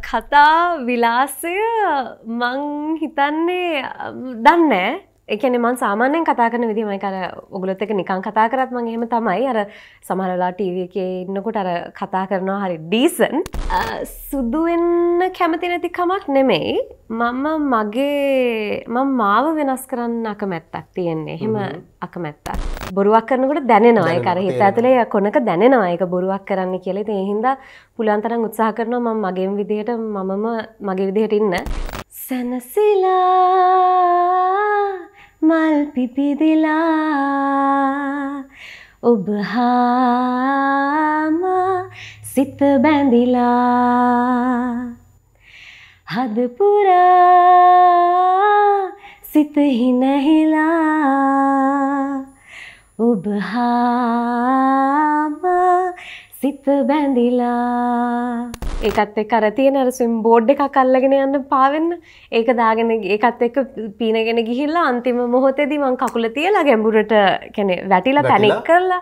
කතා විලාසය මං හිතන්නේ දන්නෑ. එකන මන් සාමානයෙන් කතා කරන විදිමයි කර ඔගුලොත් එක නිකං කතා කරත් මං එහෙම තමයි. අර සමහරලා ටීව එක ඉන්නකොට අර කතා කරනවා හරි ඩීසන් සුදුවෙන්න කැමති නැතිකමක් නෙමෙයි. මම මගේ මං මාව වෙනස් කරන්න අකමැත්තක් තියෙන්නේ. එහෙම අකමැත්තක්. බොරුවක් කරනකට දැනෙනවා. කර හිත ඇතුලේ කොනක දැනෙනවා. එක බොරුවක් කරන්න කියලෙ. එහින්ද පුළන්තරන් උත්සාහ කරනවා මං මගේම් විදිහට මමම මගේ විදිහට ඉන්න. සැනසිලා මල් පිපිදිලා ඔබ හාම සිත බැඳිලා හදපුරා සිත හිනැහිලා ඔබ හාම සිත බැඳිලා ඒකත් එක් අර තියෙන අර ස්විම් බෝඩ් එකක් අල්ලගෙන යන්න පාවෙන්න. ඒක දාගෙන ඒකත් එක්ක පීනගෙන ගිහිල්ලා අන්තිම මොහොතේදී මං කකුල තියලා ගැඹුරට කැනෙ වැටිලා පැනික් කරලා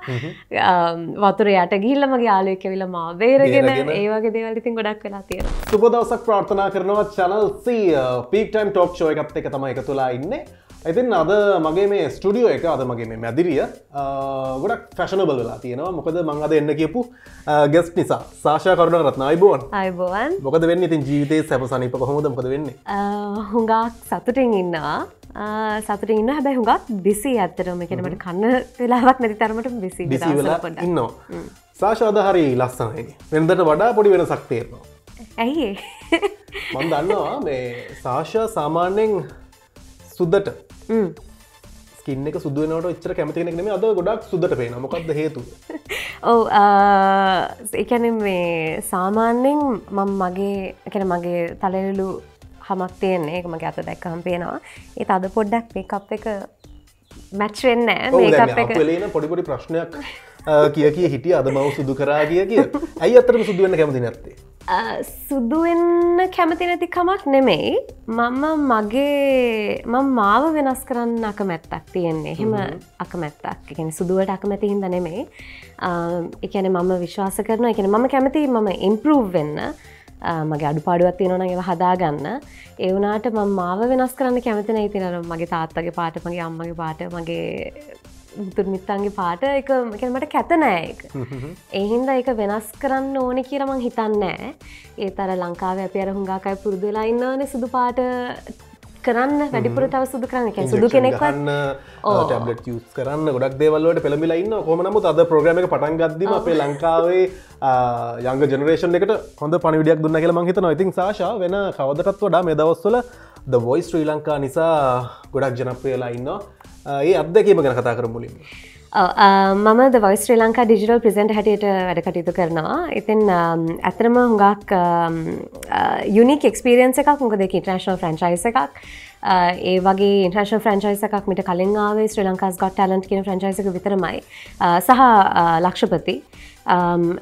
වතුර යට ගිහිල්ලා මගේ යාළුවෙක් ඇවිල්ලා මාව බේරගෙන ඒ වගේ දේවල් ඉතින් ගොඩක් වෙලා තියෙනවා. සුබ දවසක් ප්‍රාර්ථනා කරනවා channel C peak time talk show එකත් එක තමයි එකතුලා ඉන්නේ ඉතින් අද මගේ මේ ස්ටඩියෝ එක අද මගේ මේ මැදිරිය ගොඩක් ෆැෂනබල් වෙලා තියෙනවා. මොකද මං අද එන්න කියපු ගෙස් නිසා. සාශා කරුණ රත්න අයිබෝන් අයිබෝවන්. මොකද වෙන්න ඉතින් ජීවිතේ සැප සනිප කොහොමද? මොකද වෙන්නේ? හුඟක් සතුටින් ඉන්නවා. සතුට ඉන්න හැබැයි හුඟක් බිසි ඇත්තරම එකනමට කන්න වෙලාවක් නැති තරමට බිසි ඉන්නවා. සාශාද හරි ලස්සනයි. වෙනදට වඩා පොඩි වෙන සක්තේරනවා ඇයි මන් දන්නවා මේ සාශා සාමාන්‍යෙන් සුද්දට. ස්කින්න එක සුදුවනට එච්චර කැමතිෙනෙක් නෙම අද ගොඩක් සුදට පේන මොකක්ද හේතු ඔව එකන මේ සාමාන්‍යෙන් මම මගේ එකන මගේ තලලු හමක් තියන්නේ. එක මගේ අත දැක්කම් පේනවා. ඒ අද පොඩ්ඩක් මේකප් එක මැච්වෙන්න ලේන පොඩිපොඩි ප්‍රශ්නයක් කිය කිය හිටිය. අද මව සුදු කරා කිය කිය. ඇයි අතරම සුදුවන්න කැමති නැත්තේ සුදුවෙන්න කැමති නැතිකමක් නෙමෙයි. මම මගේ මං මාව වෙනස් කරන්න අකමැත්තක් තියෙන්නේ. එහෙම අකමැත්තක්. එකන සුදුවට අකමැති හිද නෙමෙයි. එකන මම විශ්වාස කරන එකන මම කැමති මම ඉම්පරූව් වෙන්න මගේ අඩු පාඩුවත් තියෙනවන ඒව හදාගන්න. ඒවනාට ම මාව වෙනස් කරන්න කැමති නැති තිනර මගේ තාත්තගේ පාට මගේ අම්මගේ පාට මගේ තුර්මිත්තන්ගේ පාට එක මට කැතනෑ එක එහින්ද එක වෙනස් කරන්න ඕනෙ කියරමං හිතන්නෑ ඒ තර ලංකාව අප අර හුඟාකයි පුරුදුලා ඉන්නවන සුදු පාට කරන්න වැඩිපුර තව සුදු කරන්න. සුදු කෙනෙක්වන්න ටබලට යස් කරන්න ගොඩක් දේවල්ලට පෙළමිලා ඉන්න කොමනමුත් අද ප්‍රග්‍රම පටන් ගත්දීම අපේ ලංකාවේ යංග ජනරේෂන් එකට හොඳ පනිවිඩියක් දුන්න කියල මහිත නොඉතින් සාශා වෙන කවදටත් වඩා මේ දවස්වල ද වොයිස් ශ්‍රී ලංකා නිසා ගොඩක් ජනප්‍රියලා ඉන්නවා ඒ අත්දැකීම ගැන කතා කර මුලින් මම the voice Sri Lanka digital presenter හැටියට වැඩ කටයුතු කරනවා. ඉතින් ඇතරම හුඟක් යුනික් එක්ස්පිරියන්ස එකක් මොකද ඉන්ට්‍රේශනල් ෆ්‍රන්චයිස එකක්. ඒ වගේ ඉන්ට්‍රේශන ෆ්‍රන්චයිස එකක් මිට කලින් ආවේ ශ්‍රී ලංකාස් ගොට ටලන්ට කියන ෆ්‍රන්චයිසක විතරමයි. සහ ලක්ෂපති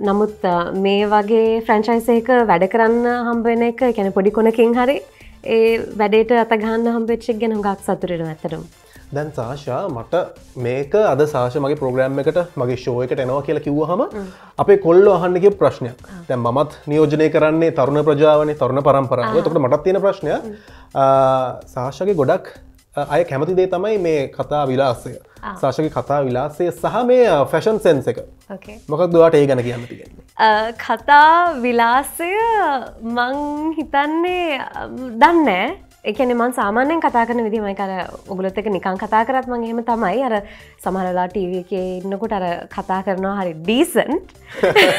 නමුත් මේ වගේ ෆ්‍රංචයිසයක වැඩ කරන්න හම්බෙන එක කැන පොඩි කොනකින් හරි ඒ වැඩේට අතගන්න හම්බෙච්චක් ගැන ගක් සතුරෙන ඇතරම් දැන් සාශා මට මේක අද සාශ මගේ ප්‍රෝග්‍රෑම් එකට මගේ ෂෝ එකට එනවා කියලා කිව්වහම අපේ කොල්ල අහන්නක ප්‍රශ්නයක්. දැන් මත් නියෝජනය කරන්නේ තරුණ ප්‍රජාවන තරුණ පරම්පරාව. තකට මටත් තියෙන ප්‍රශ්නය සාශගේ ගොඩක් අය කැමති දේ තමයි මේ කතා විලාසය. සාශක කතා විලාසය සහ මේ ෆැෂන් සෙන්ස එක. මොකක් දුවට ඒ ගැන කියන්න තියෙන්නේ? කතා විලාසය මං හිතන්නේ දන්නෑ එකන මන් සාමානයෙන් කතා කරන විදිමයි කර ඔගුලොත් එක නිකං කතා කරත් මං එහෙම තමයි. අර සමහරලා ටීව එක ඉන්නකොට අර කතා කරනවා හරි ඩීසන්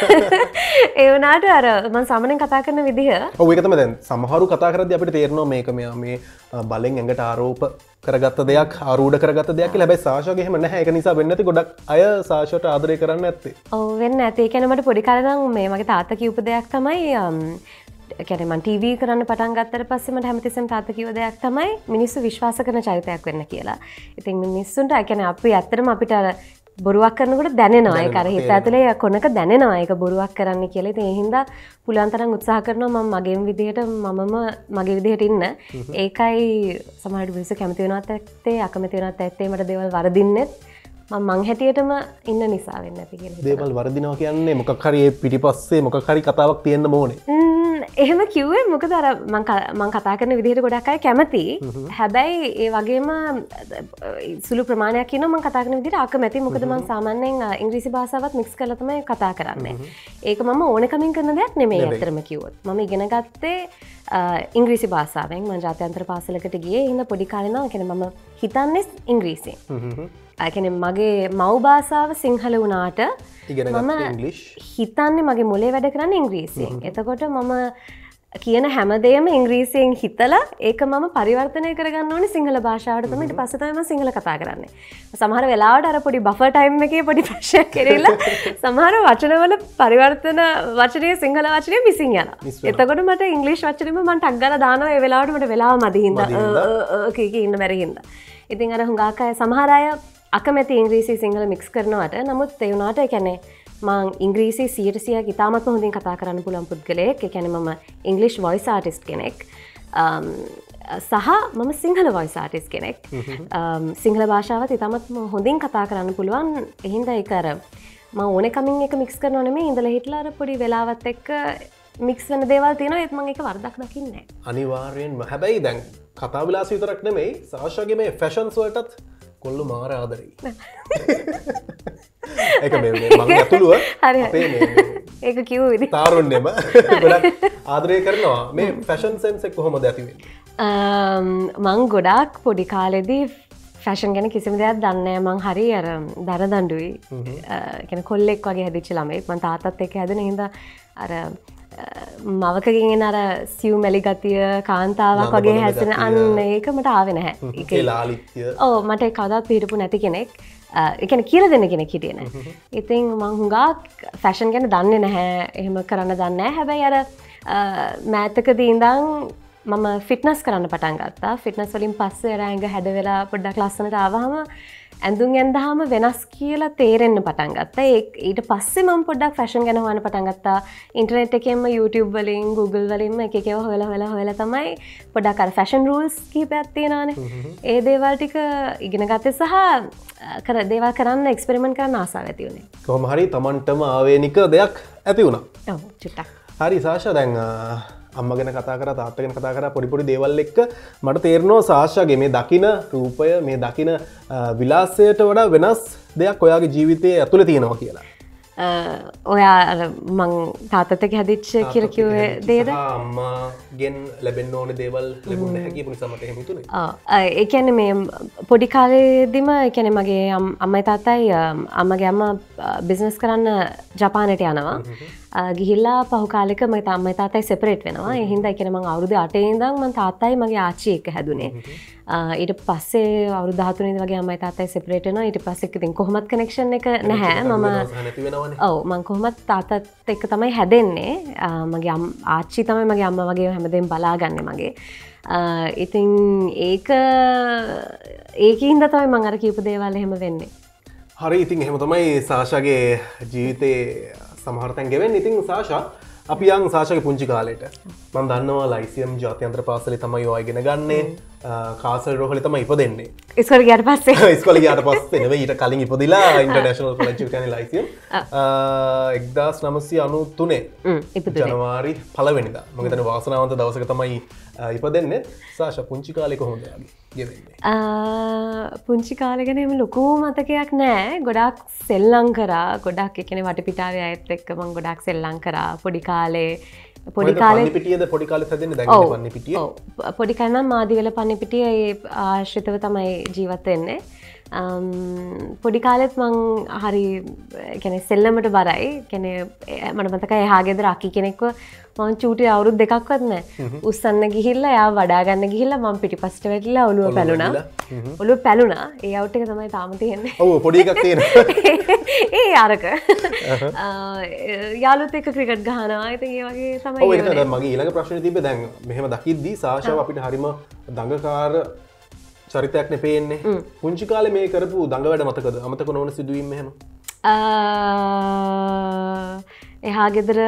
ඒවනාට අර මන් සාමනෙන් කතා කරන විදිහ. ඔයකතම දැන් සමහරු කතා කරද අපට තේරනවා මේක මෙයා මේ බලෙන් ඇඟට ආරෝප කරගත්ත දෙයක් ආරූඩ කරගත දෙයක් ලැබයි සාශයගේම නැහැ. එක නිසා වෙන්නති ගොඩක් අය සාශයට ආදරය කරන්න ඇත්තේ. ඔවෙන්න ඇතේ කැනමට පොඩි කරනම් මේ මගේ තාත්ත කිවප දෙයක් තමයි කැනම ටීවී කරන්න පටන් ගත්තර පස්සෙමට හැමතිසම් තාත කිව දෙයක් තමයි මිනිස්සු විශ්වාස කරන චරිතයක් වෙන්න කියලා. ඉතින් මිනිස්සුන්ට ඇකැන අපි ඇත්තරම අපිට බොරුවක් කරනකට දැනෙනවා. කර හිත ඇතුලේ කොනක දැනෙනවා එක බොරුවක් කරන්න කියලෙ. එහින්ද පුළන්තරන් උත්සාහ කරනවා ම මගේම් විදිහට මමම මගේ විදිහට ඉන්න. ඒකයි සමහට විස කැමතිවෙනත් ඇත්තේ අකමතිවෙනත් ඇත්තේ මට දෙවල් වරදින්නෙත් මං හැටියටම ඉන්න නිසා වෙන්න කියලා දේවල් වරදිනවා කියන්නේ මොකක් හරි පිටි පස්සේ මොක හරි කතාවක් තියෙන්න්න ම්ම්, එහෙම කිව්වේ මොක දර මං කතා කරන විදිහට ගොඩක් අය කැමති. හැබැයි ඒ වගේම සුළු ප්‍රමාණයක් කියන මං කතාකන විදිට අක මැති මොකද මං සාමාන්‍යෙන් ඉංග්‍රීසි භාසාවත් මික්ස් කලතම කතා කරන්නේ. ඒක මම ඕනකමින් කරන දෙයක් නෙමේ ඇතරම කිවොත් මම ඉගෙන ගත්තේ ඉංග්‍රීසි භාසාාවෙන් ම ජාත්‍යන්ත්‍ර පාසලකට ගිය ඉන්න පොඩි කාලනා කෙන මම හිතන්නෙස් ඉංග්‍රීසි ඇකන මගේ මව් භාසාාව සිංහල වනාට මම හිතන්නේ මගේ මොලේ වැඩ කරන්න ඉංග්‍රීසියෙන් එතකොට මම කියන හැමදේම ඉංග්‍රීසියෙන් හිතලා ඒක මම පරිවර්තනය කරගන්න ඕන සිංහල භාෂාවටතමට පසතම සිංහල කතා කරන්නේ සමහර වෙලාවට අර පොඩි බෆ ටයිම් එක පොඩි ප්‍රශ්යක් කෙරෙලා සමහර වචනවල පරිවර්තන වචනය සිංහල වචනය විසින් යන. එතකොට මට ඉංගලිෂ් වචනම මට අක්ගල දානව ඒ වෙලාවට මට වෙලා මදිහින්ද. ඉන්න මැරහින්ද ඉතින් අර හුඟාකය සමහරය අකමැති ඉංග්‍රීසි සිංහල මික්ස් කරනවට නමුත් එවුනාට කැනෙ මං ඉංග්‍රීසි සියටසියක් ඉතාමත් හොඳින් කතා කරන්න පුළන් පුද්ගලයෙක්. එකැන මම ඉංගලිෂ් වොයිස් ආටිස්් කෙනෙක්. Um, සහ මම සිංහල වොයිස් ආටිස් කෙනෙක්. Um, සිංහල භාෂාවත් ඉතාමත් හොඳින් කතා කරන්න පුළුවන්. එහින්ද එකර ම ඕන කමින් එක මික්ස් කරන නෙමේ ඉඳල හිටලාර පොඩි වෙලාවත් එක්ක මික්ස් වන දේවල් තියෙන එත්ම එක වර්දක් දකින්නේ අනිවාර්යෙන්ම. හැබැයි දැන් කතා විලාස විතරක් නෙමෙයි. සාශගේ මේ ෆැෂන්ස් වලටත් කොල්ලු මාර ආදරයි. එක ඇතුළුව ඒක කිව් තාරුන්නෙම ආදරය කරනවා. මේ ෆැෂන් සෙන්සෙක් කොහොම දැතිවෙන් මං ගොඩක් පොඩි කාලෙදී ෆැෂන් ගැන කිසිම දෙයක් දන්නෑ මං හරි අර දර දඩුයි කෙන කොල්ලෙක් වගේ හැදිච්ච ළමෙක් මන් තාතත් එක හැදෙන හිද අර මවකගෙන් අර සිව් මැලි ගතිය කාන්තාවක් වගේ හැසෙන. අන්න ඒක මට ආවෙන හැ ඒ ලාලිත්‍ය. ඕ මට කවදත් පිහිටපු නැති කෙනෙක්. එකන කියල දෙන්න කෙනෙක් හිටියන ඉතින් මංහුඟා ෆැෂන් ගැන දන්න නැහැ. එහෙම කරන්න දන්න හැබැයි අර මෑතක දීන්දං මම ෆිට්නස් කරන්න පටන් ගත්තා. ෆිට්නස් වලින් පස්සේ රෑඟ හැඩ වෙලා පොඩ්ඩක් ලස්සනට ආවහම ඇඳුම් ඇන්දහම වෙනස් කියලා තේරෙන්න්න පටන් ගත්තා. ඒ ඊට පස්සේ මම පොඩ්ඩක් ෆැෂන් ගැන හොන පටන් ගත්තා. ඉන්ටනෙට් එකෙන්ම YouTube වලින් Google වලින්ම එක එකව හොල හොල හොල තමයි පොඩක් අර ෆැෂන් රූල්ස් කීපයක් තියෙනවානේ. ඒ දේවල් ටික ඉගෙන ගත්තේ සහ කර දේවල් කරන්න එක්ස්පෙරිමෙන්ට් කරන්න ආසාාව ඇතිවුණේ කොහම හරි තමන්ටම ආවේනික දෙයක් ඇති වුණා. චුට්ටක්. හරි සාශ දැන් අම්ම ගැන කතා කර තාත්තගෙන කතා කර පොඩිපොඩි දේවල් එක්ක මට තේරනවා සාශාගේ මේ දකින රූපය මේ දකින විලාසයට වඩා වෙනස් දෙයක් ඔයාගේ ජීවිතය ඇතුළ තියෙනවා කියලා. ඔයා මං තාතතක හැදිච්ච කියරකිවේ දේද? අම්මාගෙන් ලැබෙන් ඕන දේවල් ලැබුණ හැකි පුනිසමට හිතුනේ. ඒකැන මේ පොඩි කාලෙදිම එකැන මගේ අම්- අම්මයි තාත්තයි අම්, අම්මගේ අම්ම බිස්නස් කරන්න ජපානට යනවා ගිහිල්ලා පහු කාලෙක මයි අම්මයි තාත්තයි සෙපරේට් වෙනවා. එහින්ද එකන මං අවුරුදු අටේදම් මන් තාත්තයි මගේ ආච්චි එක හැදුනේ. ඊට පස්සේ අවුරු ධාතුනද වගේ අම්මයි තාත්තයි සෙපරේටන ඊට පස්සෙක් තින් කොහොමත් කනෙක්ෂන් එක නැහැ. මම ඔව මං කොහොමත් තාතත් එක්ක තමයි හැදෙන්නේ. මගේ අම් ආච්චි තමයි මගේ අම්ම වගේ හැමදෙන් බලාගන්න මගේ. ඉතින් ඒක ඒක ඉන්ද තමයි මං අර කීප දේවල් එහෙම වෙන්නේ. හරි ඉතින් එහෙම තමයි සාශගේ ජීවිතය සමහර්තැන් ගෙවෙන් ඉතින් සාශා අපි යං සාශක පුංචි කාලෙට. මන් දන්නවා ලයිසියම් ජාතියන්ත්‍ර පාසලි තමයි යෝයගෙන ගන්නේ. කාසල් රෝහලි තම ඉප දෙන්නේ ඉස්කොල ගට පස්සේ. ස්කොල යාට පස් නෙව ඊට කලින් ඉපදිලා ඉන්ටර්නශනල් කොලච් කන ලයිසියම් එක්දස් නමසි අනු තුනේ. ජනවාරි පලවෙනිද මගතන වාසනාවන්ත දවසක තමයි ඉප දෙන්න සාශ පුංචි කාලෙක ආ, පුංචි කාලගෙනම ලොකූ මතකයක් නෑ. ගොඩක් සෙල්ලං කරා. ගොඩක් එකන වටපිටාව ඇත් එක්කමං ගොඩක් සෙල්ලං කරා. පොඩි කාලේ පොඩි කාලේ පිටියද පොඩි කාල හැදන්න දැ ඔව්. පන්න පිටිය ඔව්. ප- පොඩි කන්නම් මාදිවල පණිපිටිය ආශ්‍රිතව තමයි ජීවත්වෙන්නේ පොඩි කාලෙත් මං හරි කැනෙ සෙල්ලමට බරයි. කැනෙ මට මතක එහා ගෙදර අකි කෙනෙක්ව මං චූටි අවුරුද් දෙකක්වත්න උස්සන්න ගිහිල්ල යා වඩාගන්න ගිහිල්ල මං පිටි පස්ට වැටලා ඔලුව පැලුණා. ඔලු පැලුණා. ඒ අවට් එක තමයි තාම තියෙන්නේ. ඔවු පොඩි එකක් තියෙන ඒ අරක. යාලුත් එක ක්‍රිකට් ගහනවා. ඇති ඒ වගේ තමයි. මගේ ඊළඟ ප්‍රශ්න තිබ දැන් මෙහෙම දකිද්දී සාශාව අපිට හරිම දඟකාර චරිතයක් නෙපේන්නේ පුංචි කාල මේ කරපු දඟ වැඩ මතකද? අමතක නොවන සිදුවීම හෙම එහා ගෙදර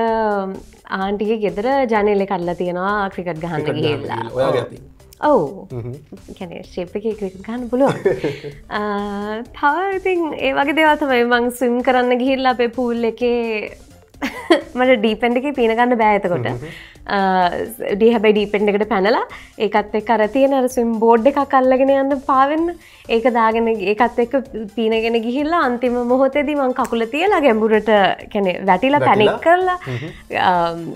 ආන්ටිගේ ගෙදර ජනලෙ කල්ලා තියෙනවා ක්‍රිකට් ගහන්න ගිහිල්ලා. ඔයා ගැති ඔවු. කැන ශේප එක ගන්න පුළුවන්. තව ඉතින් ඒ වගේ දෙවතමයි මං ස්විම් කරන්න ගිහිල්ලා අපේ පූල් එකේ මට ඩීපෙන්ඩ එක පීනගන්න බෑතකොට ඩී හැබයි ඩීපෙන්ඩ එකට පැනලා ඒකත් එක් අර තියෙන සුම් බෝඩ් එකක් අල්ලගෙන යන්න පාවෙන්න. ඒක දාගෙන ඒකත් එක්ක පීනගෙන ගිහිල්ලා අන්තිම මොහොතේදී මං කකුල තියලා ගැඹුරට කැනෙ වැටිලා පැනික් කරලා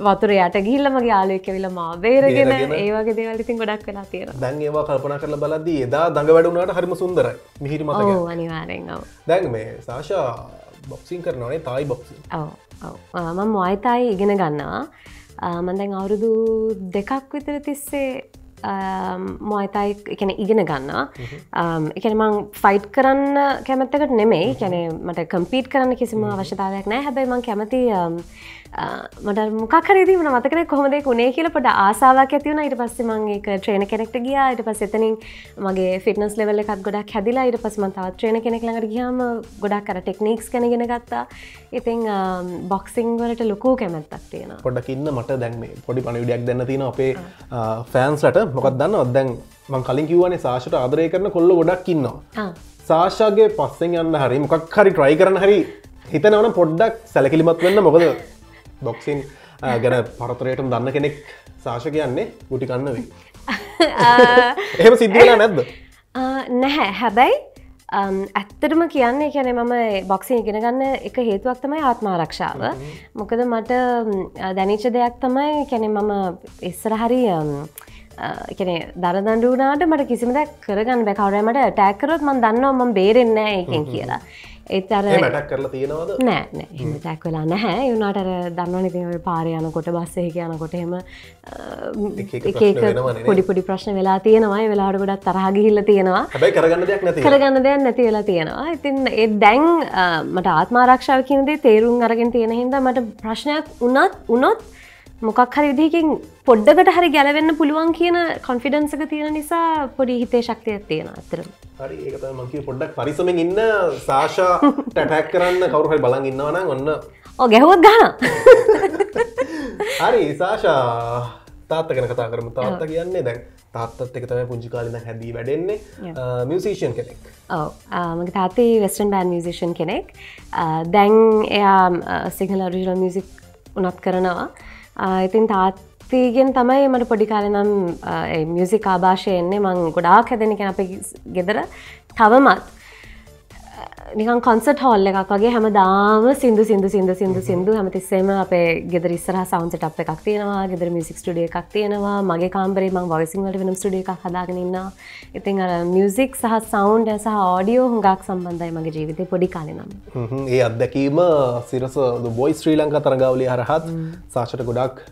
වතුර යට ගිල්ල මගේ යාලුවක විල මා බේරගෙන ඒවගේ දේවලතින් ගොඩක් වෙලා තියෙන දැන් ඒවා කල්පන කරල බලදී එදා දඟ වැඩුණට හරිම සුන්දරයි. මිහිරි මත අනිවාරෙන් දැන් මේ සාශා බොක්සින් කරනනේ තායි ඔව මම මොයිතයි ඉගෙන ගන්නවා. මඳැන් අවුරුදු දෙකක් විතර තිස්සේ මොයිතයි එකන ඉගෙන ගන්නවා. එකන මං ෆයිට් කරන්න කැමැත්තකට නෙමෙයි. කැනෙ මට කම්පීට් කරන්න කිසිම අවශ්‍යතාවයක් නෑ හැබැයි මං කැමති මට මොකරදීම මතකන කොහොමදේ කුණේ කියල පට ආසාාවක් ඇතිවන ඉට පස්සේ මංඒක ට්‍රේන කෙනෙක්ට ගිය. ඉට පස් එතනින් මගේ ෆිටනස් ලෙවල්ල එකත් ගොඩක් හැදිලා. ඉට පස් මතාව ට්‍රේන කෙනෙක් ළඟට ගියාම ගොඩක් කර ටෙක්නික්ස් කැනගෙන ගත්තා. ඉතිං බොක්සිං වලට ලොකූ කැමැත්තක් තියෙන පොඩකින්න මට දැන්ම පොඩි පණවිඩයක් දෙන්න තියෙන අපේ ෆෑන්ස්ලට මොකක් දන්න ඔදැන් මං කලින් කිව්වනේ සාශට ආදරය කරන කොල්ල ගොඩක් ඉන්නවා. සාශාගේ පස්සෙන් යන්න හරි මොකක් හරි ට්‍රයි කරන හරි හිතනවන පොඩ්ඩක් සැලකිලිමත් වෙන්න. මොකද බොක්සින් ගැන පරතරයටම දන්න කෙනෙක් සාශ කියන්නේ ගුටි කන්නවී. එහෙම සිද්ධලා නැද්ද? නැහැ. හැබැයි ඇත්තටම කියන්නේ කැන මම බොක්සින් ඉගෙන ගන්න එක හේතුවක් තමයි ආත්මාරක්ෂාව මොකද මට දැනිච දෙයක් තමයි කැනෙ මම ඉස්සර හරි කැනෙ දරදඩුනාට මට කිසිම දැක් කරගන්න බැකවරමට ටැක්කරොත් මන් දන්නවා මම බේරෙන්න එකෙන් කියලා ඒත් අර මටක් කරලා තියෙනවද? නෑ නෑ. තැක් වෙලා නැහැ. යුනාට දන්නවන ති පාර යනකොට බස්සෙහක යනකොට හෙම පොඩි පොඩි ප්‍රශ්න වෙලා තියෙනවා. වෙලාට ගොඩත් තරහගිහිල්ල තියෙනවා. කරගන්න කරගන්න දෙයක් නැති වෙලා තියෙනවා. ඉතින් ඒ දැන් මට ආත්මාරක්ෂාව කියනදේ තේරුම් අරගෙන තියෙන හින්දා මට ප්‍රශ්නයක් උනත් උනොත් මොකක් හරි විදිහකින් පොඩ්ඩකට හරි ගැලවෙන්න පුළුවන් කියන කොන්ෆිඩන්සක තියෙන නිසා පොඩි හිතේ ශක්තියක් තියෙන අතරම හරි ඒකත මංකිව පොඩ්ඩක් පරිසමෙන් ඉන්න සාශා ටැටැක් කරන්න කවරුහරි බලන් ඉන්නවන ඔන්න. ඕ ගැහුවත් ගහ හරි සාශා තාත්ත ගැන කතා කරම. තාත්ත කියන්නේ දැන් තාත්තත් එක තම පුංචි කාලින හැදී වැඩෙන්නේ. මියසිෂන් කෙනෙක්. ඔව මගේ තාතේ වෙස්ටන් බෑන් මියසිෂන් කෙනෙක්. දැන් එයා සිංහල රිජනල් මියසික් උනත් කරනවා ඉතින් තාත්තිගෙන් තමයි මට පොඩිකාලනම් මියසික් ආභාෂය එන්නේ. මං ගොඩාක් හැදෙන කෙන අප ගෙදර. තවමත් නිකන් කොන්සට හොල්ල එකක් වගේ හැම දාම සිදු සිදු සිදු සිදු සිදු හැමතිස්සේම අපේ ගෙදර ඉස්සර සවන්සට අප එකක් තියෙනවා ගෙදර මිසික් ටඩිය එකක් තියෙනවා මගේ කාම්බරේ මං වයිසිංවලට වෙනම් ස්ටඩිය එකක් හදාගෙනන්න ඉතින් අර මියසික් සහ සෞන්් සහ ආඩියෝ හුඟක් සම්බන්ධයි මගේ ජීවිතය පොඩි කාලනම් ඒ අත්දැකීම සිරස බොයි ශ්‍රී ලංකා තරගවලි හරහත් සාශට ගොඩක්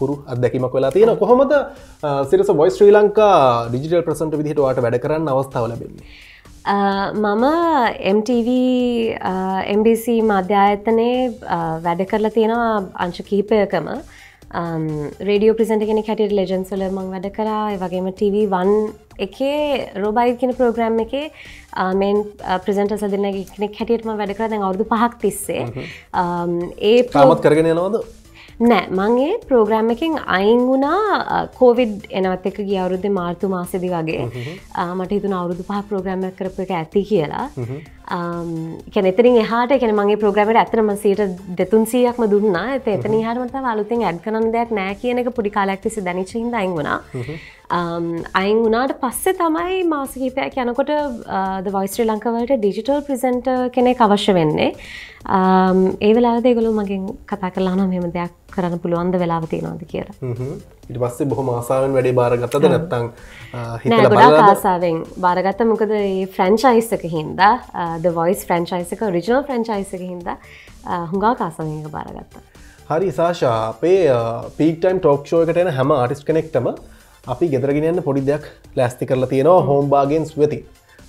හුරු අත්දැකීමක් වෙලා තියෙන කොහොමද සිරස බොයි ශ්‍රී ලංකා ඩිජිටල් ප්‍රසන්ට විදිහට වාට වැඩ කරන්න අවස්ථාව ලැබෙන්නේ මම MTV MBC මධ්‍යායතනයේ වැඩ කරලා තියෙනවා අංශ කිහිපයකම. රඩියෝ ප්‍රසන්ට කෙන කැට ලෙජන්ස්වල මං වැඩ කරා. වගේම TV1 එකේ රෝබයි කියන ප්‍රෝග්‍රම් එක මෙන් ප්‍රසන්ට සදන කෙනෙක් හැටියටම වැඩ කර. දැන් අවුදු පහක් තිස්සේ. ඒ පාමත් කරගෙන යනවද නෑ මංගේ ප්‍රෝග්‍රෑම් එකින් අයින් වුණා කෝවිඩ් එනවත් එක ගිය අවුරුද්ධ මාර්තු මාසදි වගේ. මට හිතුන අවුරුදු පහ ප්‍රෝග්‍රෑම් කරප එක ඇති කියලා කැනෙතරින් එහට කැන මගේ ප්‍රෝග්‍රමට ඇතරම සීට දෙතුන්සියක්ම දුන්නා. ඇත එතන හරමත අලුතින් ඇඩ් කනන් දෙයක් නෑ කියන එක පුඩි කාලක්තිසි දැනිචහිද අයින් වුණා. අයින් වුණාට පස්සේ තමයි මාසකීපයක් යනකොට වයිස්ත්‍රී ලංකවලට ඩිජිටල් ප්‍රසන්ට කෙනෙක් අවශ්‍ය වෙන්නේ. ඒ වෙලා දෙගොලු මගින් කතා කරලා නම් මෙම දෙයක් කරන්න පුළුවන්ද වෙලාව තියෙනවාද කියලා. ඉට පස්සේ බොහොම ආසාාවෙන් වැඩි බාරගත්තද නැත්තං ගොඩා ආසාාවෙන්. බාරගත්ත මොකද ෆ්‍රංචයිස්සක හින්දා ද වොයිස් ෆ්‍රංචයිසක රිජනල් ෆ්‍රංචයිසක හින්දා හුඟා කාසාවෙන්ක බාරගත්තා හරි සාශා අපේ පීටයිම් ටෝක්ෂෝයකට එන හැම ආටිස් කෙනෙක්ටම අපි ගෙදරගෙනන්න පොඩි දෙයක් ලෑස්ති කරලා තියෙනවා හෝම්බාගෙන්ස් වෙති.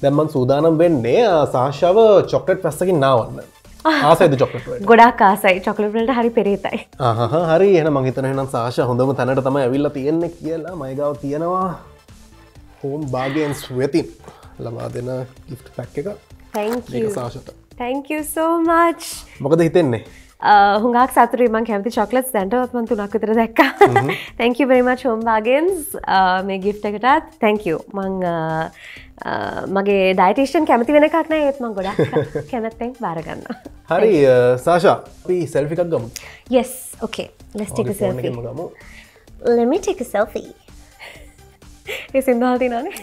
දැම්මන් සූදානම් වෙන්නේ සාශාව චොක්ටට් පැස්සකින් නාවන්න. ආසයිද චොක්ලට ගොඩක් ආසයි. චොකලටට හරි පෙරේතයි. හරි. එන මහිතන නම් සාශ හොඳම තැනට තම ඇවිල්ල තියෙන්න කියලා මයිගාව තියෙනවා. හෝම් බාගන්ස් වෙතින් ලබා දෙන ගිෆ් පැක් එක තැංක සෝමච් මොකද හිතෙන්නේ? හුඟක් සතුරීමන් කැමති චොකලස් දැන්ටවත් මන් තුනක් විතර දැක්ක. තැංක වෙරිමච් හෝම්බාගෙන්ස් මේ ගිෆ්ට එකටත් තැංකව මං මගේ ඩයිටේෂන් කැමති වෙන එකක්න ඒත්ම ගොඩක් කැමැත්තෙන් බාරගන්න හරි සාශා පී සැල්ෆිකක් ගමු. යෙස් ඕකේ ලෙස්ටික සෙල්ෆි ගමු. Let me take a selfie. ඒ සින්දහල් තිනනේ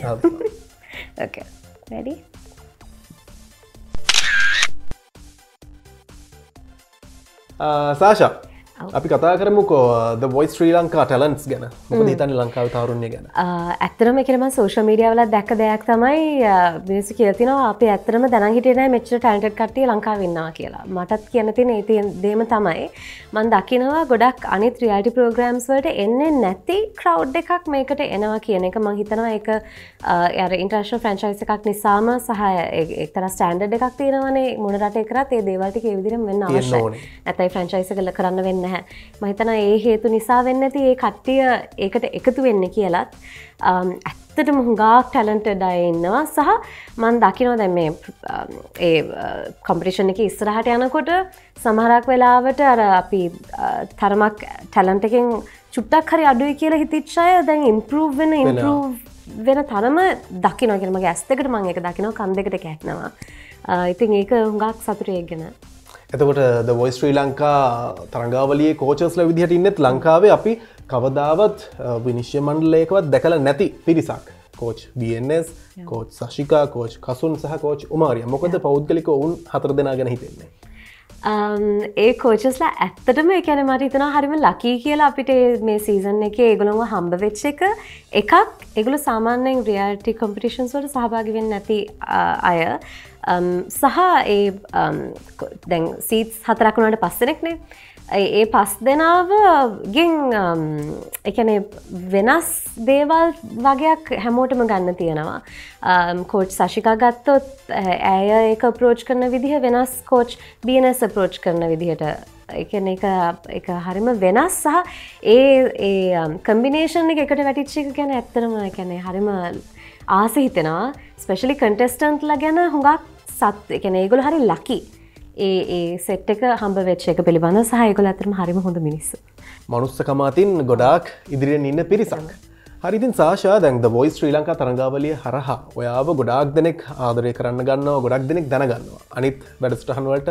ඕකේ වැඩි සාශා අපි කතා කරමුකෝ ද වොයිස් ශ්‍රී ලංකා ටලන්ස් ගැන. මොකද හිතන්න ලංකාව තවරුණය ගැන? ඇත්තරම එකෙනම සෝෂ මීඩියවල දැක්ක දෙයක් තමයි මිනිසු කියතිනවා අප ඇත්තරම දැනහිටන මෙච්ච ටැන්ට් කටිය ලංකා වෙන්නවා කියලා. මටත් කියනති ඒති දේම තමයි මන් දකිනවා ගොඩක් අනිත් රියල්ටි ප්‍රෝග්‍රම්ස් වලට එන්නේ නැති ක්‍රව් එකක් මේකට එනවා කියන එක. මං හිතනවා එක ඉන්ටර්ශ ෆ්‍රන්චයිස එකක් නිසාම සහ එක්තර ස්ටන්ඩ් එකක් තියෙනවනේ මුණරට එකරත් ඒ දේවල්ට කෙවිදිරම් වෙන්න අවශ්‍ය ඇතයි ෆ්‍රන්චයිස කල කරන්න වෙන්න නැහැ. මහිතන ඒ හේතු නිසා වෙන්න ඇති ඒ කට්ටිය ඒකට එකතු වෙන්න කියලත් ඇත්තට මුහුගාක් ටැලන්ටඩ අයන්නවා සහ මන් දකිනෝ දැ මේ ඒ කොම්පිටිෂන් එක ඉස්සරහට යනකොට සමහරක් වෙලාවට අර අපි තරමක් ටැලන්ටකින් චුට්ටක් හරි අඩුයි කියලා හිතිච්චය දැන් ඉම්පරූව් වෙන ඉම්පරූව් වෙන තරම දකිනොගෙනමගේ ඇස්තකට මං එක දකිනව කන් දෙකට කැටනවා ඉතින් ඒක හුඟක් සතුරයක් ගැන එතකොට ද වොයි ශ්‍රී ලංකා තරංගාවලිය කෝචස්ල විදිහට ඉන්නෙත් ලංකාවේ අපි කවදාවත් විනිශ්‍ය මණ්ඩලයකවත් දැකල නැති පිරිසක්. Coach BNS coach Sashika coach Kasun සහ කෝච් උමාරිය මොකද පෞද්ගලික ඔවුන් හතර දෙනා ගැන හිතෙන්නේ? ඒ කෝචස්ලා ඇත්තටම එකැන මට හිතන හරිම ලකී කියලා අපිට මේ සීසන් එක ඒගොළොම හම්බ වෙච්ච එක. එකක් එගුලු සාමාන්‍යයෙන් රියල්ටි කොම්පිටිෂන්ස් වලට සහභාගිවෙන් නැති අය Um, සහ ඒ um, දැන් සීත් හතරකුණට පස්සනෙක්නේ ඒ පස් දෙනාව ගෙන් um, එකන වෙනස් දේවල් වගේයක් හැමෝටම ගන්න තියෙනවා. කෝච් සශිකා ගත්තොත් ඇය ඒක ප්‍රෝච් කරන විදිහ වෙනස් කෝච් බියනස් ප්‍රෝච් කරන විදිහට. එකන එක එක හරිම වෙනස් සහ ඒ ඒ කම්බිනේෂන් එක එකට වැටිච්චි ගැන ඇත්තරම කැනෙ හරිම ආස හිතෙනවා. ස්පෙශලි කන්ටෙස්ටන්ට්ල ගැන හුඟක් සත් එකන ඒගොල හරි ලකි ඒ සෙට් එක හම්බ වෙච්ච එක පිළිබඳ සහයකොල ඇතරම හරිම හොඳ මිනිස්සු. මනුස්සකමාතින් ගොඩාක් ඉදිරියෙන් ඉන්න පිරිසක්. හරිතින් සාශා දැන්ද බොයි ශ්‍රී ලංකා තරගාවලිය හරහා ඔයාව ගොඩක් දෙනෙක් ආදරය කරන්න ගන්නවා ගොඩක් දෙනෙක් දැනගන්නවා. අනිත් වැඩස්ටහන්වලට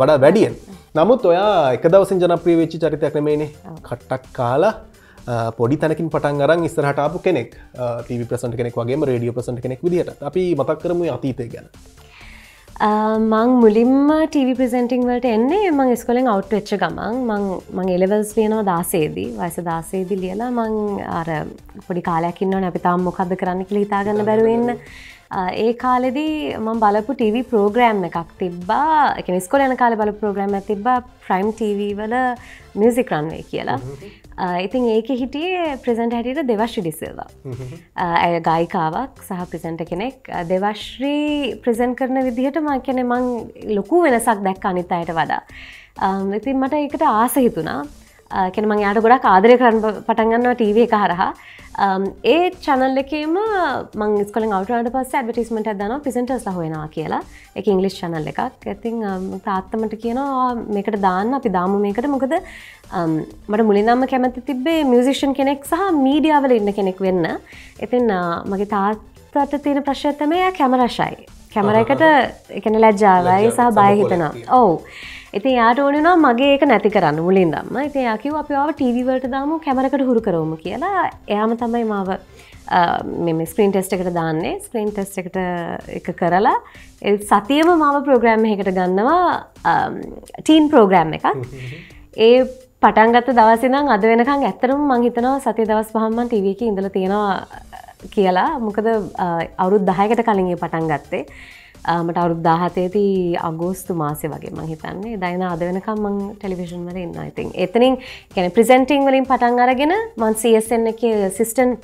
වඩා වැඩියෙන්. නමුත් ඔයා එක දවසින් ජනප්‍රී වෙච්චි චරිතයක් නෙමේනේ කට්ටක් කාලා පොඩි තැනකින් පටන් අරන් ඉස්සරහටාපු කෙනෙක් ටීවි ප්‍රසන්ට කෙනෙක් වගේ රඩිය ප්‍රසන්ට කෙනෙක් විදිහට. අපි මතක් කරම අතීතය ගැන මං මුලින්ම ටව ප්‍රසෙන්ටිං වලට එන්නේ මං ස්කොලෙන් අවට් වෙච්ච ගමන්. මං එලවල්ස් ලියනවා දාසේදී. වයස දාසේදි ලියලා මං අර පොඩි කාලයක්කින්න නැපි තාම් මොකක්ද කරන්න කියල හිතාගන්න බැරුවන්න ඒ කාලෙදී මං බලපු ටව ප්‍රෝග්‍රෑම් එකක් තිබ්බා. එක ස්කොල යන කාල බල ප්‍රෝග්‍රෑම් තිබ්බා. ප්‍රයිම් TV වල මියසික් රන්වේ කියලා ඉතින් ඒක හිටියේ ප්‍රසන්ට හැටියට දෙවශ්‍රි ඩිසල්වා ඇය ගයිකාවක් සහ ප්‍රසන්ට කෙනෙක්. දෙවශ්‍රී ප්‍රසන්් කරන විදිහට මං කැනෙ මං ලොකු වෙනසක් දැක් අනිත් අයට වඩා. ඉතින් මට ඒකට ආස හිතුනා කෙන මං යාට ගොඩක් ආදරය කරන්න පටන්ගන්නවා ටීව එක හරහා. ඒ චනල් එකේම මං ස්කොල අවටට පස් ඇඩටිස්මට දන පිසන්ටස් හොයෙනවා කියලා. එක ඉංගලිස් චනල් එකක්. ඇතින් තාත්තමට කියනවා මේකට දාන්න. අපි දාම මේකට. මොකද මට මුලිනම්ම කැමති තිබේ මියසිෂන් කෙනෙක් සහ මීඩියාවල ඉන්න කෙනෙක් වෙන්න. ඉතින් මගේ තාත්තට තියෙන ප්‍රශ්යත්තමය කැමරශයි කැමර එකට එකන ලැජ්ජාවයි සහ බයහිතනවා ඔවු. ඉතින් යාට ඕනනවා මගේ ඒක නැති කරන්න මුලින් දම්ම ඉතින් යකිව අපිාව ටීවවලට දාම කැමරකට හුරු කරවම කියලා. එයාම තමයි මාව මෙම ස්ක්‍රීන් ටෙස්ට එකට දාන්නේ. ස්ක්‍රීන් ටෙස්ට එකට එක කරලා සතියම මාව ප්‍රෝග්‍රෑම් එකට ගන්නවා ටීන් ප්‍රෝග්‍රෑම් එකක්. ඒ පටන්ගත්ත දවසිනම් අද වෙනකං ඇත්තරම මංහිතනවා සති දවස් පහම්මන් ටවක ඉඳල තියෙනවා කියලා. මොකද අවුරුත් දහයකට කලින්ගේ පටන් ගත්තේ. මට අවුරුදු දාහතේදී අගෝස්තු මාසය වගේ මං හිතන්නේ. දයින අද වෙනකම් මං ටෙලිවිෂන් වල ඉන්න ඉතින් එතනින් ගැන ප්‍රසෙන්ටිං වලින් පටන් අරගෙන මන් සSN එක සිස්ටන්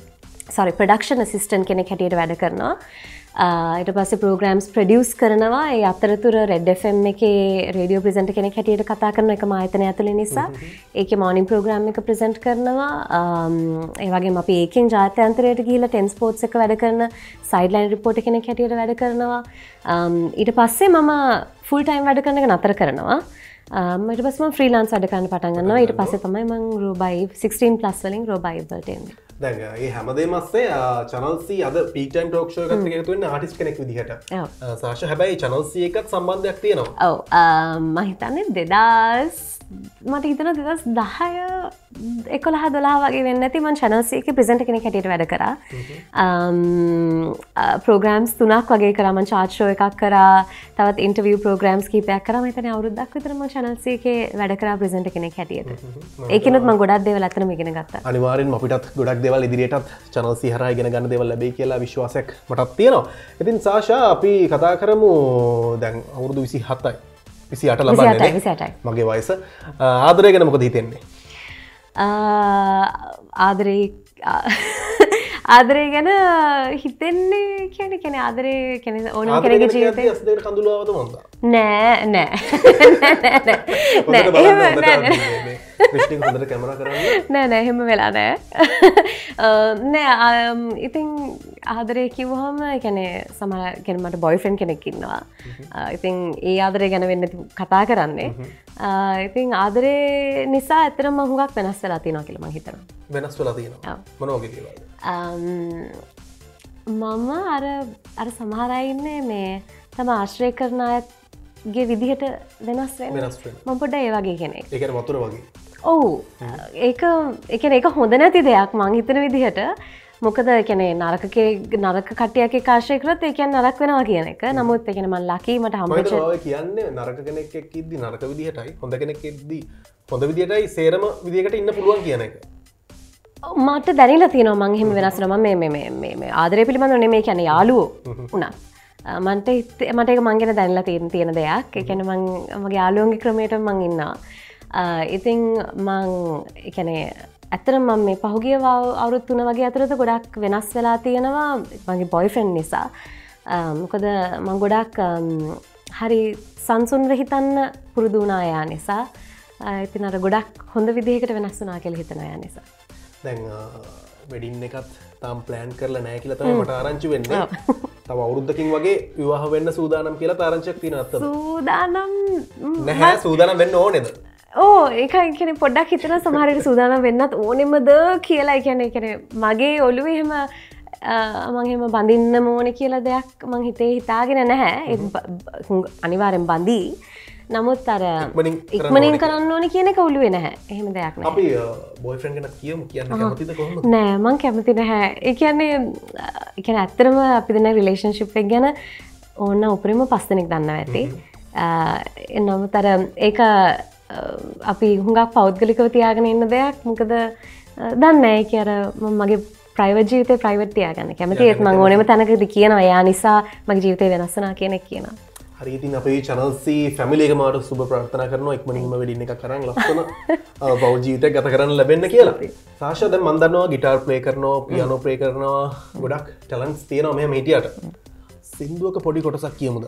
සරි ප්‍රඩක්ෂණ සිස්ටන් කෙනෙක් හැටියට වැඩ කරනවා. ඊට පස්සේ ප්‍රෝග්‍රම්ස් ප්‍රඩියස් කරනවා. ඒ අතරතුර රෙඩ්Fම් එක රඩියෝ ප්‍රසන්ට කෙනෙක් හැටියට කතා කරන එක මාතන ඇතුළ නිසා. ඒක මෝනිින් ප්‍රෝග්‍රම් එක ප්‍රසෙන්ට් කරනවා. ඒවගේ අපි ඒකෙන් ජාත්‍යන්තරයට කියල ටෙන්ස්පෝට්ස් එක වැඩ කරන සයිඩලයින් රිපෝට් කෙනෙක් හැටියට වැඩ කරනවා. ඊට පස්සේ මම ෆුල් ටයිම් වැඩ කරන එක නතර කරනවා මට පස්ම ්‍රීලාන්ස් අඩ කරන්න පටන්ගන්න ඊට පස තමයි මං රෝබයි 16 ප්ලස් වලින් රෝබයිබල්ටෙන් දැන් ඒ හැමදේ මස්සේ චනල්සි අද පීටන් ටෝක්ෂ ගත්තුවෙන් ආටිස් කෙනෙක් විදිහට. සාශ හැබැයි චනල්සිය එකත් සම්බන්ධයක් තියෙනවා. ඔව මහිතන්නේ දෙදස් මට හිතන දෙදස් දහය එකොළහ දොලා වගේ වෙන්න ඇති මන් චනල්සේක ප්‍රසෙන්ට කෙනෙ හැටියට වැඩ කර. ප්‍රෝග්‍රම්ස් තුනක් වගේ කරම චාර්ෂෝ එකක් කර. තවත් ඉන්ටවිය ප්‍රෝග්‍රම්ස් කීපයක් කර. මතන අවුරුද්දක් විතරම චනල්සේක වැඩ කර ප්‍රසෙන්ට කෙනෙක් හැටියට. ඒකනුත් ම ගොඩක් දෙවල් අතන ගෙන ගත්ත. අනිවාරෙන් අපිටත් ගොඩක් දෙවල් ඉදිරියටත් චනල්සි හර ගෙන ගන්න දෙවල් ලැබේ කියලා විශ්වාසයක් මටත් තියෙනවා. ඉතින් සාශා අපි කතා කරමු දැන් අවුරුදු විසි හත්තයි විසි අට ලබ මගේ වයස. ආදරය ගැන මොකද හිතෙන්නේ? ආදරේ ආදරේ ගැන හිතෙන්නේ කියන කෙන ආදරේ කෙන ඕන කෙනෙක ජීවිතය කඳුලාවද මොද නෑ නෑ. හොඳට කැමර කරන්න. නෑ නෑ එහෙම වෙලා නෑ. නෑ ඉතින් ආදරය කිව්හම කැනෙ සමහ කෙනමට බොයිෆන් කෙනෙක් ඉන්නවා. ඉතින් ඒ ආදරය ගැන වෙන්න කතා කරන්නේ. ඉතින් ආදරේ නිසා ඇතර මහුගක් වෙනස් වෙලා තිනවා කියලම හිතන වෙනස් වෙලා තියෙන මනෝග මම අර අර සමහරයින්නේ මේ තම ආශ්‍රය කරන අයත්ගේ විදිහට වෙනස් මම පොඩ ඒ වගේ කෙනෙක්. එක වතුර වගේ. ඔවු. ඒක එක එක හොඳ නැති දෙයක් මං හිතන විදිහට. මොකද කැනෙ නරකගේ නරක කටයක කාශය කරත් ඒකන් නරක් වෙනවා කියන එක. නමුත් එකෙන මන් ලකීමට හම කියන්නේ? නරක කෙනෙක් එක්කිද්දි නරක විදිහටයි හොඳ කෙනෙක් එද්දී හොඳ විදිහටයි සේරම විදිකට ඉන්න පුළුවන් කියන එක. මට දැනිල තියන මංහෙම වෙනස්නම මේ ආදරය පිළිබඳ නෙමේ කැන යාලුව වුණා මට එක මංගෙන දැනලා තියෙන තියෙන දෙයක් එකැන මගේ යාලුවන්ගේ ක්‍රමයට මං ඉන්නා ඉතිං මං එකනේ ඇතර මම මේ පහුගිය අවුරුත් තුන වගේ අතරද ගොඩක් වෙනස් වෙලා තියෙනවා මගේ බොයිෆෙන්් නිසා මොකද මං ගොඩක් හරි සංසුන්ව හිතන්න පුරුදුනායා නිසා ඉතින් අර ගොඩක් හොඳ විදිහකට වෙනස් වනා කෙළ හිතනයා නිසා දැන් වෙඩින් එකත් තාම් ප්ලෑන් කරලා නෑ කියලත මට ආරංචි වෙන්න තව අවුරුද්ධකින් වගේ විවාහ වෙන්න සූදානම් කියලා තාරංචක් තින අත්ත සූදානම් නැහැ සූදානම් වෙන්න ඕනෙද? ඕ ඒක කියන පොඩ්ඩක් හිතන සමහරයට සූදානම් වෙන්නත් ඕනෙමද කියලා. කියන කන මගේ ඔලුව එහෙම මංහෙම බඳින්න මෝන කියලා දෙයක් මං හිතේ හිතාගෙන නැහැ. අනිවාරෙන් බඳී නමුත් අර ඉක්මනින් කරන්න ඕන කියන කවුලුවේ නැහැ එහෙම දෙයක් අපි බොයිෆන් කියම කියන්න නෑ මං කැමති නැහැ. ඒ කියන්නේ එකන ඇත්තරම අපි දෙන රිලේෂන්ශිප්ක් ගැන ඕන්න උපරිම පස්සනෙක් දන්න ඇති. නමුතර ඒක අපි හුඟක් පෞද්ගලිකව තියාගෙන ඉන්න දෙයක්. මොකද දන්න ඒ අර මගේ ප්‍රයිවජීවිත ප්‍රයිවට්තියාගන්න කැමති ඒත් මං ඕනෙම තැනකද කියනවා. යා නිසා මගේ ජීවිතය වෙනස්සනා කියනෙක් කියනවා හරිඉතින් අපේ චනල්සි ෆැමිලික මාට සුබ ප්‍රර්ථන කරන ඉක්මනින්ම වැඩින්න එක කරන්න ලස්සන පෞජීවිතය ගත කරන්න ලැබෙන්න කියලා. සාශද මන්දන්නවා ගිටාර් ප්‍රේ කරනවා පියනෝ ප්‍රේ කරනවා ගොඩක් ටලන්ස් තියෙනවා මෙ මේටියට සිින්දුවක පොඩි කොටසක් කියමුද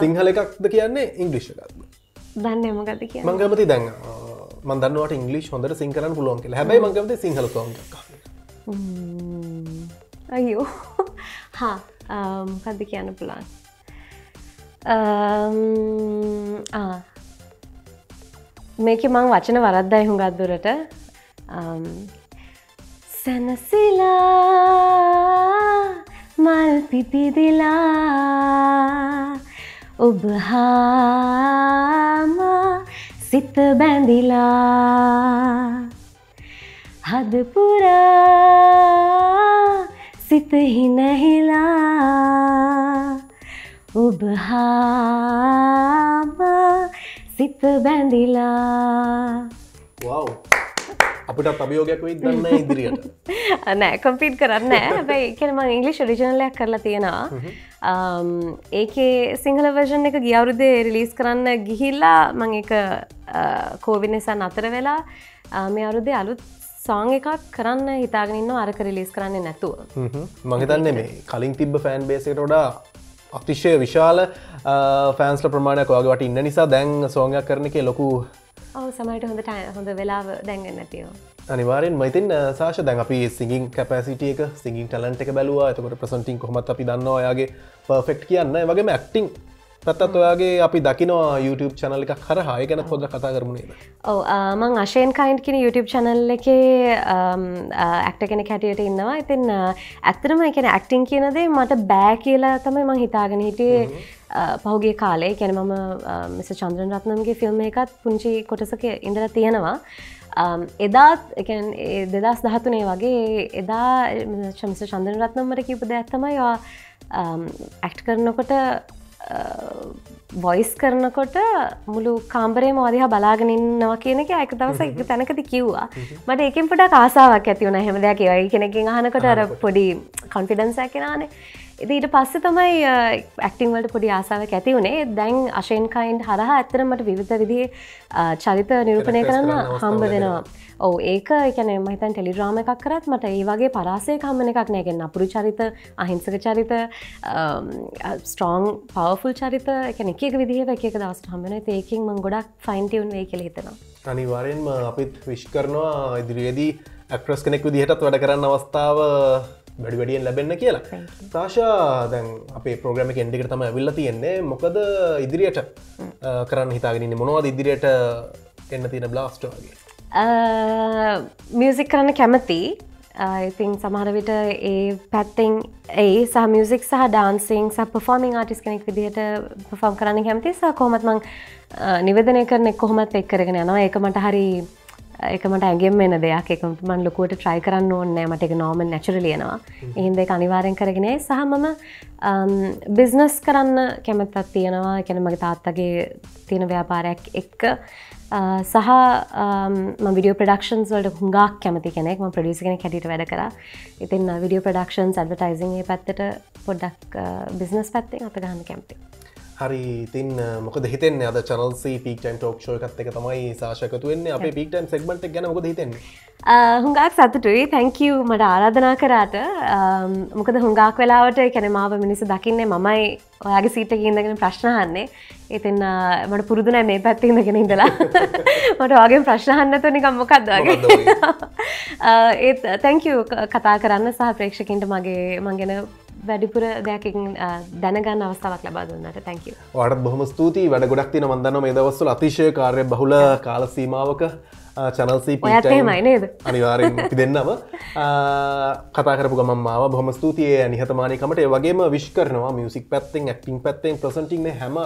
සිංහල එකක්ද කියන්නේ ඉංගලිෂ්කත්ම දන්න එමගත කිය මංගමති දැන් මන්දන්නවට ඉංගලිස් හොඳට සිංකරන පුළුවන් කියලා. හැබයි මංගමති සිංහල සෝන් අයෝ හා කද කියන්න පුළන් මේක මං වචන වරද්දයි හුඟත්දුරට සැනසිලා මල් පිපිදිලා ඔබ හාම සිත බැඳිලා හදපුරා සිතහි නැහිලා ඔබ හාම සිත බැඳිලා. වව් අපිට අභියෝගයක් වෙයි දන්න ඉදිරියට? නෑ කොම්පිට් කරන්න හැබයි එකනම ඉංගලිෂ් රිජනලයක් කරලා තියෙනවා. ඒකේ සිංහල වර්ෂන් එක ගියවුරුදේ රිලිස් කරන්න ගිහිල්ලා මං එක කෝවිනිසා නතර වෙලා මේ අරුදේ අලුත් සෝං එකක් කරන්න හිතාගෙනන්න අරක රිලිස් කරන්න නැතුව. මහිතන්න මේ කලින් තිබ්බ ෆෑන් බේසට ොඩා අතිශය විශාල ෆෑන්ස්ල ප්‍රමාණයක් වගේ වට ඉන්න නිසා දැන් සෝංයක් කරන එක ලොකු සමට හොඳ හොඳ වෙලාව දැන්ගන්න නැතිව අනිවාරෙන් මයිතින් සාශ දැන් අපි සිංගින් කැපසිටියක සිංගින් ටලන්ට එක බැලවා. ඇතකට ප්‍රසන්ටිං කොමත් අපි දන්න ඔයාගේ පර්ෆෙක්් කියන්න. වගේම ඇක්ටිං පැත්තත් ඔයාගේ අපි දකිනවා YouTube චනල එකක් හර හය ගැන පොද කතා කරමුණේද ඔව මං අශයෙන් කයින්් කියෙන YouTube චනල් එකේ ඇක්ට කෙන කැටියට ඉන්නවා. ඉතින් ඇත්තරම එකන ඇක්ටිං කියනදේ මට බෑ කියලා තමයි මං හිතාගෙන හිටියේ පහුගේ කාලේ. කැන මම මෙස චන්ද්‍රන් රත්නම්ගේ ෆිල්ම් එකත් පුංචි කොටසක ඉඳලා තියෙනවා. එදාත් දෙදස් දහතුනේ වගේ එදා චමිස චන්දන රත්නම්මට කිපද ඇත්තමයි ඇක්ට් කරනකොට වොයිස් කරනකොට මුළු කාම්බරේ මෝදිහ බලාගෙනන්නවා කියන එක එක දවස එක තැනකති කිව්වා. මට එකින් පොට කාසාාවක් ඇති වුණ. හෙම දෙයක් ඒවයි කෙනකින් අහනකොට අර පොඩි කොන්ෆිඩන්සෑ කෙනානේ ඊට පස්සේ තමයි ඇක්ටිං වලට පොඩි ආසාාවක් ඇති වුණේ. දැන් අශයෙන්කයින්් හරහා ඇත්තරමට විවිධ විදි චරිත නිරූපණය කරන්න හම්බ වෙනවා. ඕ ඒක එකන මහිතන් ටෙලිඩ්‍රාම එකක් කරත් මට ඒ වගේ පරාසය කම්මන එකක් නෑගෙන් අපුරු චරිත අහිංසක චරිත ස්ට්‍රෝං පවෆුල් චරිත එක එක විදිහ එක දවස් හම්බෙන ඒකින් මං ගොඩක් ෆයින්ටවුන් වේ කෙළ හිතනවා. අනිවාරයෙන්ම අපිත් විශ් කරනවා ඉදිරියේදී ඇක්ට්‍රස් කෙනෙක් විදිහටත් වැඩ කරන්න අවස්ථාව වැඩි වැඩියෙන් ලැබෙන්න කියලා. තාශා දැන් අපේ ප්‍රෝග්‍රම කෙන්ඩිකට තම ඇවිල්ල තියෙන්නේ. මොකද ඉදිරියට කරන්න හිතාගෙනන්න මොනවද ඉදිරියට එන්න තියෙන බ්ලාස්ටෝගේ මියසික් කරන්න කැමති. ඉතින් සමහර විට ඒ පැත්තෙන් ඒ සහ මියසික් සහ ඩාන්සිං සහ පෆෝමිං ආටිස් කෙනෙක් විදිහට පෆෝම් කරන්න කැමති. සහ කොහොමත්මං නිවදනය කරන කොහොමත් එක් කරගෙන යනවා. ඒක මට හරි එකමට ඇගෙන් එන දෙයක්. එක මන් ලොකුවට ට්‍රයි කරන්න ඕන්නෑ මට එක නෝමන් නැචර ලියනවා එහින්ද අනිවාරෙන් කරගෙන සහමම බිස්නස් කරන්න කැමැත්තත් තියෙනවා. එකැන මගේ තාත්තගේ තියෙන ව්‍යාපාරයක් එක්ක. සහ විඩිය ප්‍රඩක්ෂන්ස් වලට හුඟක් කැමති කෙනෙක්. ම ප්‍රඩියස කෙන කැටිට වැඩ කර. ඉතින් විඩිය ප්‍රඩක්ෂන්ස් ඇඩවටයිසිගේ පැත්තට පොඩ්ඩක් බිස්නස් පැත්තෙන් අප ගහන්න කැමති හරි තින් මොකද හිතෙන් අද චනල්සි පික්ටන් ටෝක්ෂෝ එකත් එක තමයි සාශකතු වෙන්න. අප පික්ටන් සෙක්මට ගැන මොකද හිතෙන්නේ? හුඟක් සතුටුයි. තැංකව් මට ආරාධනා කරාට. මොකද හුඟක් වෙලාවට කැන මාව මිනිස දකින්නේ මමයි. ඔයාගේ සීට ඉඳගෙන ප්‍රශ්නහන්නේ ඉතින් මට පුරුදුන මේ පැත්තිඉඳගෙන ඉඳලා. මට වගේ. ප්‍රශ්නහන්නතු නිකම්මොකක්දගේ ඒත් තැංකව කතා කරන්න සහ ප්‍රේක්ෂකින්ට මගේ මංගෙන වැඩිපුර දෙයකින් දැනගන්න අවස්ථාවක් ලබා දුන්නට. තැංක වඩත් බොහම ස්තුතියි. වැඩ ගොඩක් තින මන්දන්න මේ දවස්සල අතිශය කාර්ය බහුල කාල සීමාවක චනල්සී ඔයත්මයි නේද? අනිවාරෙන් දෙන්නම. කතා කරපු ගමම්මාව බොහම ස්තුතිය. නිහතමානකමට. වගේම විශ් කරනවා මියසික් පැත්තෙන් ඇක්ටිං පැත්තෙන් ප්‍රසන්ටිං හැම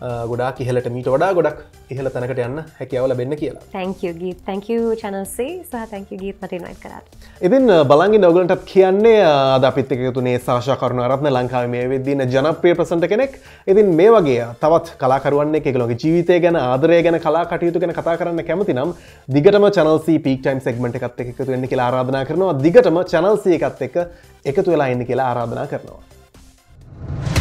තින්ම ගොඩක් ඉහලට මීට වඩා ගොඩක් ඉහල තැනකට යන්න හැකියාවල බෙන්න කියලා. තැංකගේ තැංක චනසේ සහ තැංක ගීත් මටනයි කරත් ඉතින් බලගින් ඔගලටත් කියන්නේ අද අපිත්තකතුනේ සාශ කරුණ අරත්න ලංකාව මේ වෙදදින ජනප්‍රිය ප්‍රසන්ට කෙනෙක්. ඉතින් මේ වගේ තවත් කලාකරුවන්නේ එකලොගේ ජීවිතය ගැන ආදරය ගැන කලා කටයුතු ගැන කතා කරන්න කැමති නම් දිගටම චනල්සි පික්ටයිම් සෙක්මට එකත් එකතු වෙන්න කියලා ආරාධනා කරනවා. දිගටම චනල්සිය එකත් එක එකතු වෙලා ඉන්න කියලා ආරාධනා කරනවා